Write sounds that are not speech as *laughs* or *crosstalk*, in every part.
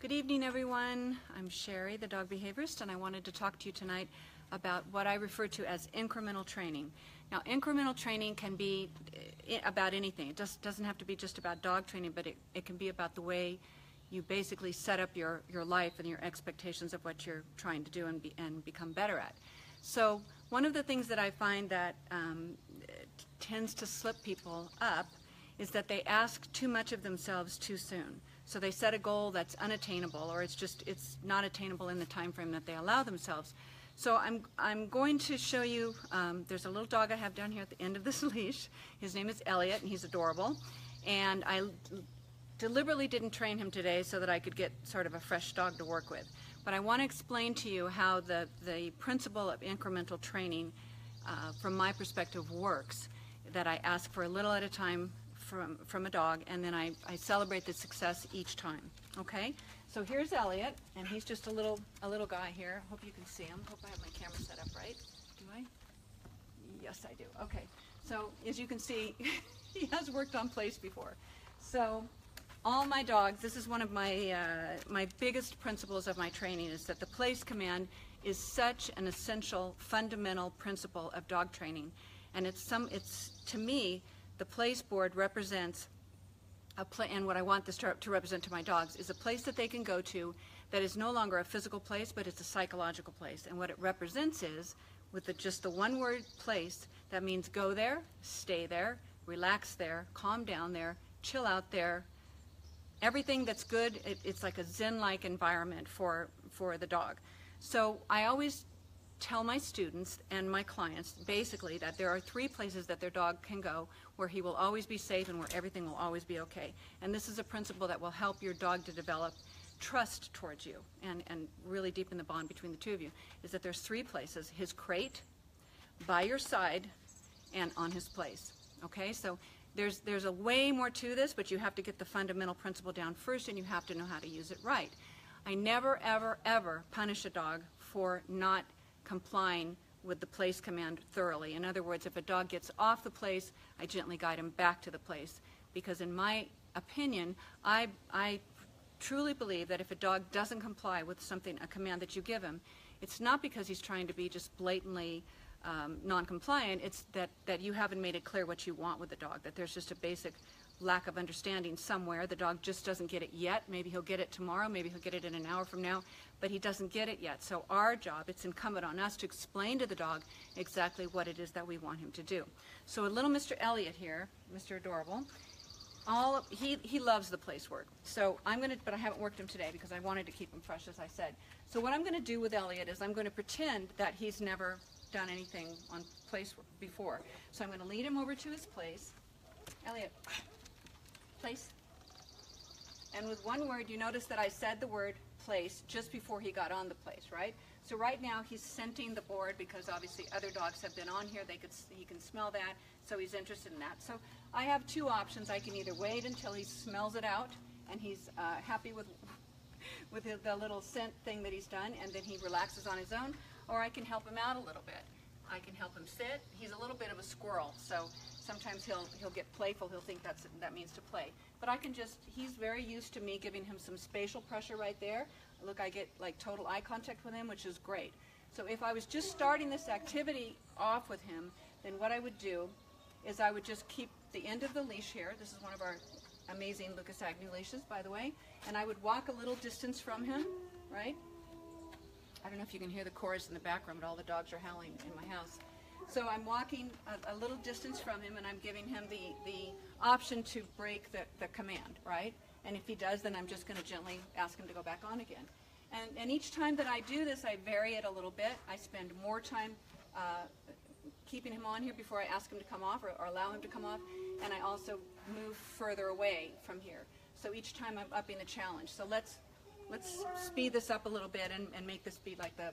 Good evening, everyone. I'm Cheri, the dog behaviorist, and I wanted to talk to you tonight about what I refer to as incremental training. Now, incremental training can be eh, about anything. It just doesn't have to be just about dog training, but it, it can be about the way you basically set up your, your life and your expectations of what you're trying to do and, be, and become better at. So one of the things that I find that um, tends to slip people up is that they ask too much of themselves too soon. So they set a goal that's unattainable or it's just it's not attainable in the time frame that they allow themselves. So I'm, I'm going to show you, um, there's a little dog I have down here at the end of this *laughs* leash. His name is Elliot and he's adorable. And I deliberately didn't train him today so that I could get sort of a fresh dog to work with. But I want to explain to you how the, the principle of incremental training, uh, from my perspective, works. That I ask for a little at a time from, from a dog, and then I, I celebrate the success each time. Okay? So here's Elliot, and he's just a little a little guy here. Hope you can see him. Hope I have my camera set up right. Do I? Yes, I do. Okay. So as you can see, *laughs* he has worked on place before. So all my dogs, this is one of my, uh, my biggest principles of my training is that the place command is such an essential, fundamental principle of dog training. And it's some, it's, to me, the place board represents a play, and what I want this to, to represent to my dogs is a place that they can go to that is no longer a physical place, but it's a psychological place. And what it represents is, with the, just the one word place, that means go there, stay there, relax there, calm down there, chill out there, everything that's good, it, it's like a zen-like environment for, for the dog. So I always tell my students and my clients basically that there are three places that their dog can go where he will always be safe and where everything will always be okay. And this is a principle that will help your dog to develop trust towards you and, and really deepen the bond between the two of you, is that there's three places, his crate, by your side, and on his place. Okay, so there's, there's a way more to this, but you have to get the fundamental principle down first and you have to know how to use it right. I never, ever, ever punish a dog for not complying with the place command thoroughly. In other words, if a dog gets off the place, I gently guide him back to the place. Because in my opinion, I, I truly believe that if a dog doesn't comply with something, a command that you give him, it's not because he's trying to be just blatantly um, non-compliant, it's that, that you haven't made it clear what you want with the dog, that there's just a basic lack of understanding somewhere. The dog just doesn't get it yet. Maybe he'll get it tomorrow, maybe he'll get it in an hour from now, but he doesn't get it yet. So our job, it's incumbent on us to explain to the dog exactly what it is that we want him to do. So a little Mr. Elliot here, Mr. Adorable, all he, he loves the place work. So I'm going to, but I haven't worked him today because I wanted to keep him fresh, as I said. So what I'm going to do with Elliot is I'm going to pretend that he's never done anything on place before. So I'm going to lead him over to his place. Elliot, place. And with one word, you notice that I said the word place just before he got on the place, right? So right now he's scenting the board because obviously other dogs have been on here. They could he can smell that, so he's interested in that. So I have two options. I can either wait until he smells it out and he's uh, happy with *laughs* with the little scent thing that he's done, and then he relaxes on his own, or I can help him out a little bit. I can help him sit. He's a little bit of a squirrel, so sometimes he'll he'll get playful. He'll think that's that means to play. But I can just he's very used to me giving him some spatial pressure right there. Look, I get like total eye contact with him, which is great. So if I was just starting this activity off with him, then what I would do is I would just keep the end of the leash here. This is one of our amazing Lucas Agnew leashes, by the way. And I would walk a little distance from him, right? I don't know if you can hear the chorus in the background, but all the dogs are howling in my house. So I'm walking a, a little distance from him and I'm giving him the, the option to break the, the command, right? And if he does, then I'm just going to gently ask him to go back on again. And, and each time that I do this, I vary it a little bit. I spend more time uh, keeping him on here before I ask him to come off or, or allow him to come off. And I also move further away from here. So each time I'm upping the challenge. So let's let's speed this up a little bit and, and make this be like the,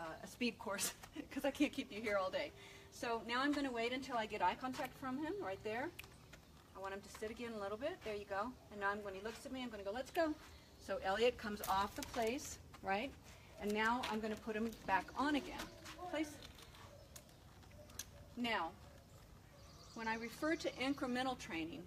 uh, a speed course *laughs* because I can't keep you here all day. So now I'm going to wait until I get eye contact from him right there. I want him to sit again a little bit. There you go. And now when he looks at me, I'm going to go, let's go. So Elliot comes off the place, right? And now I'm going to put him back on again. Place. Now, when I refer to incremental training,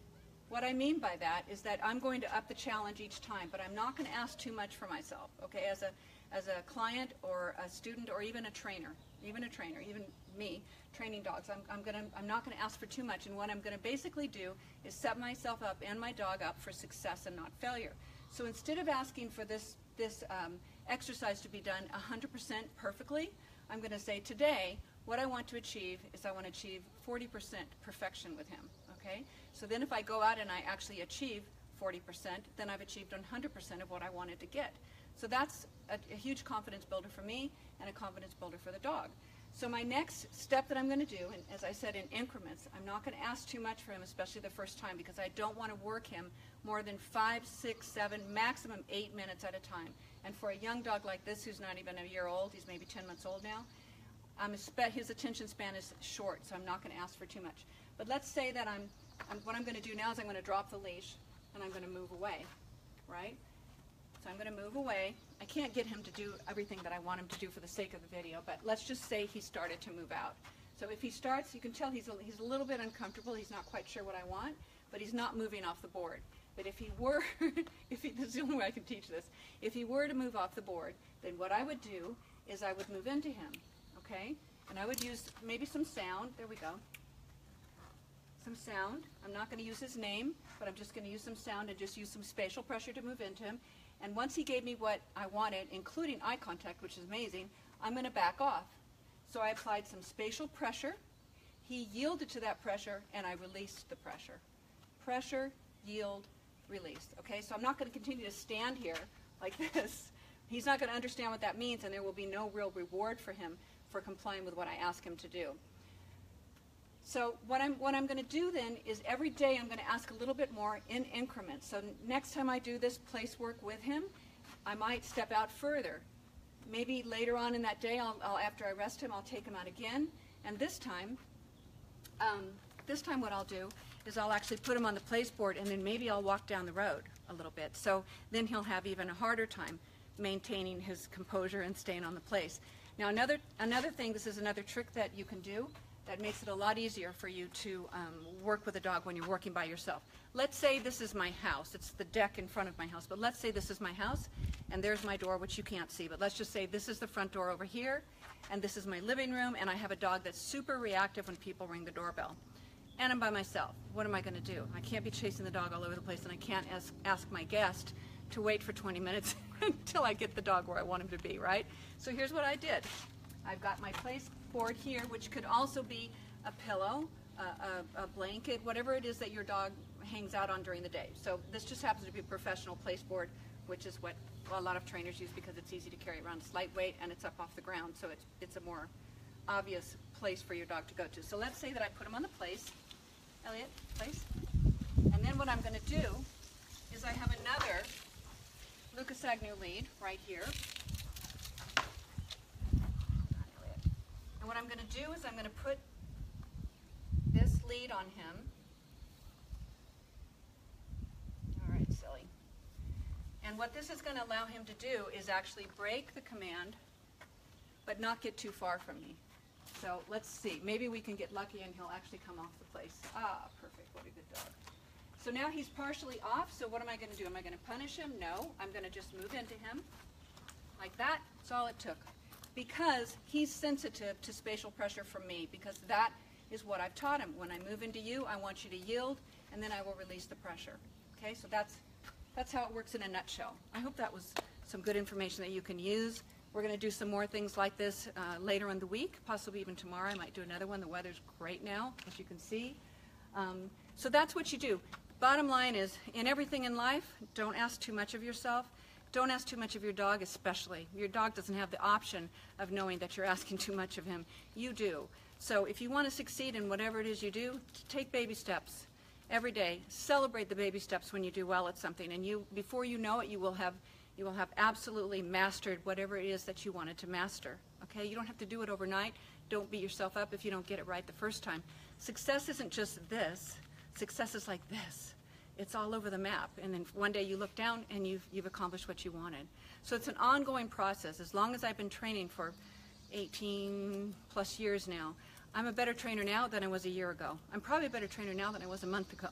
What I mean by that is that I'm going to up the challenge each time, but I'm not going to ask too much for myself, okay? As a, as a client or a student or even a trainer, even a trainer, even me, training dogs, I'm, I'm, gonna, I'm not going to ask for too much. And what I'm going to basically do is set myself up and my dog up for success and not failure. So instead of asking for this, this um, exercise to be done 100% perfectly, I'm going to say today, what I want to achieve is I want to achieve 40% perfection with him, okay? So then if I go out and I actually achieve 40%, then I've achieved 100% of what I wanted to get. So that's a, a, huge confidence builder for me and a confidence builder for the dog. So my next step that I'm going to do, and as I said in increments, I'm not going to ask too much for him, especially the first time, because I don't want to work him more than five, six, seven, maximum eight minutes at a time. And for a young dog like this, who's not even a year old, he's maybe 10 months old now, his attention span is short, so I'm not going to ask for too much. But let's say that I'm, I'm what I'm going to do now is I'm going to drop the leash and I'm going to move away, right? So I'm going to move away. I can't get him to do everything that I want him to do for the sake of the video, but let's just say he started to move out. So if he starts, you can tell he's a, he's a little bit uncomfortable. He's not quite sure what I want, but he's not moving off the board. But if he were, *laughs* if he, this is the only way I can teach this, if he were to move off the board, then what I would do is I would move into him okay? And I would use maybe some sound. There we go. Some sound. I'm not going to use his name, but I'm just going to use some sound and just use some spatial pressure to move into him. And once he gave me what I wanted, including eye contact, which is amazing, I'm going to back off. So I applied some spatial pressure. He yielded to that pressure, and I released the pressure. Pressure, yield, release. Okay, so I'm not going to continue to stand here like *laughs* this. He's not going to understand what that means, and there will be no real reward for him for complying with what I ask him to do. So what I'm, what I'm going to do then is every day I'm going to ask a little bit more in increments. So next time I do this place work with him, I might step out further. Maybe later on in that day, I'll, I'll after I rest him, I'll take him out again. And this time, um, this time what I'll do is I'll actually put him on the place board and then maybe I'll walk down the road a little bit. So then he'll have even a harder time maintaining his composure and staying on the place. Now another, another thing, this is another trick that you can do that makes it a lot easier for you to um, work with a dog when you're working by yourself. Let's say this is my house. It's the deck in front of my house. But let's say this is my house, and there's my door, which you can't see. But let's just say this is the front door over here, and this is my living room, and I have a dog that's super reactive when people ring the doorbell. And I'm by myself. What am I going to do? I can't be chasing the dog all over the place, and I can't ask, ask my guest to wait for 20 minutes *laughs* until I get the dog where I want him to be, right? So here's what I did. I've got my place board here, which could also be a pillow, a, a, a, blanket, whatever it is that your dog hangs out on during the day. So this just happens to be a professional place board, which is what a lot of trainers use because it's easy to carry around. It's lightweight and it's up off the ground, so it's, it's a more obvious place for your dog to go to. So let's say that I put him on the place. Elliot, place. And then what I'm going to do is I have another Lucas Agnew lead right here. And what I'm going to do is I'm going to put this lead on him. All right, silly. And what this is going to allow him to do is actually break the command, but not get too far from me. So let's see. Maybe we can get lucky and he'll actually come off the place. Ah, perfect. What a good dog. So now he's partially off, so what am I going to do? Am I going to punish him? No. I'm going to just move into him like that. That's all it took. Because he's sensitive to spatial pressure from me, because that is what I've taught him. When I move into you, I want you to yield, and then I will release the pressure. Okay, so that's, that's how it works in a nutshell. I hope that was some good information that you can use. We're going to do some more things like this uh, later in the week, possibly even tomorrow. I might do another one. The weather's great now, as you can see. Um, so that's what you do. Bottom line is, in everything in life, don't ask too much of yourself. Don't ask too much of your dog, especially. Your dog doesn't have the option of knowing that you're asking too much of him. You do. So if you want to succeed in whatever it is you do, take baby steps every day. Celebrate the baby steps when you do well at something, and you, before you know it, you will have you will have absolutely mastered whatever it is that you wanted to master. Okay, you don't have to do it overnight. Don't beat yourself up if you don't get it right the first time. Success isn't just this. Success is like this. It's all over the map. And then one day you look down and you've, you've accomplished what you wanted. So it's an ongoing process. As long as I've been training for 18 plus years now, I'm a better trainer now than I was a year ago. I'm probably a better trainer now than I was a month ago.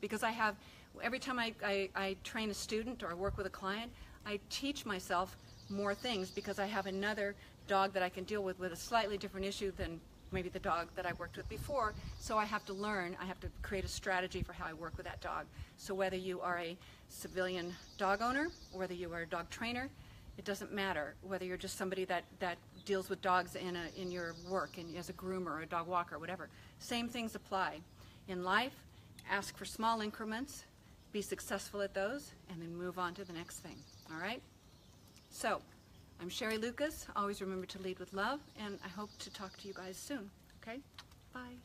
because I have, every time I, I, I train a student or I work with a client, I teach myself more things because I have another dog that I can deal with with a slightly different issue than maybe the dog that I worked with before. So I have to learn, I have to create a strategy for how I work with that dog. So whether you are a civilian dog owner, whether you are a dog trainer, it doesn't matter. Whether you're just somebody that, that deals with dogs in, a, in your work and as a groomer or a dog walker, whatever. Same things apply. In life, ask for small increments, be successful at those, and then move on to the next thing. All right? So, I'm Cheri Lucas. Always remember to lead with love, and I hope to talk to you guys soon. Okay? Bye.